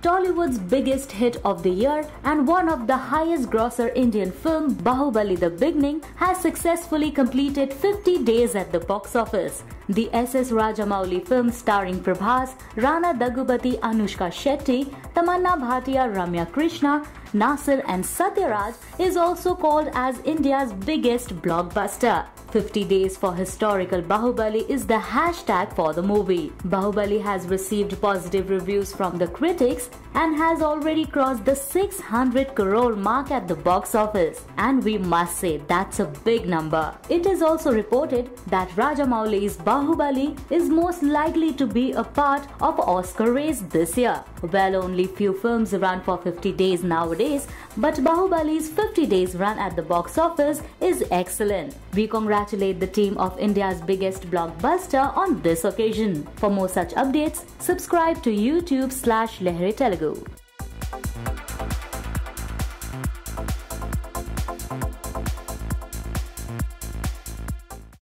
Tollywood's biggest hit of the year and one of the highest grosser Indian film Baahubali The Beginning has successfully completed 50 days at the box office. The SS Rajamouli film starring Prabhas, Rana Daggubati Anushka Shetty, Tamannaah Bhatia Ramya Krishna, Nassar and Satyaraj is also called as India's biggest blockbuster. 50 days for historical Baahubali is the hashtag for the movie. Baahubali has received positive reviews from the critics and has already crossed the 600 crore mark at the box office. And we must say that's a big number. It is also reported that Rajamouli's Baahubali is most likely to be a part of Oscar race this year. Well, only few films run for 50 days nowadays, but Baahubali's 50 days run at the box office is excellent. We congratulate the team of India's biggest blockbuster on this occasion. For more such updates, subscribe to YouTube slash Lehren Telugu episode.